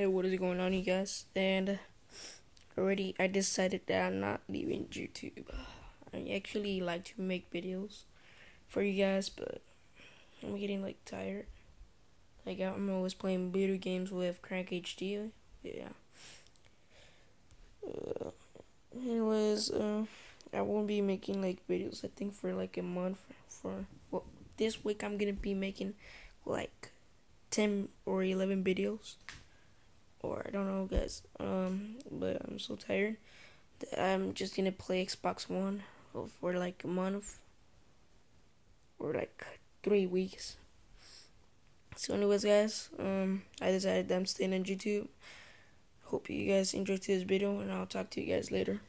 Hey, what is going on, you guys? And already, I decided that I'm not leaving YouTube. I actually like to make videos for you guys, but I'm getting like tired. Like I'm always playing video games with Crank HD. Yeah. Uh, anyways, uh, I won't be making like videos. I think for like a month. For well, this week I'm gonna be making like ten or eleven videos or I don't know, guys. Um, but I'm so tired. That I'm just gonna play Xbox One for like a month or like three weeks. So, anyways, guys, um, I decided I'm staying on YouTube. Hope you guys enjoyed this video, and I'll talk to you guys later.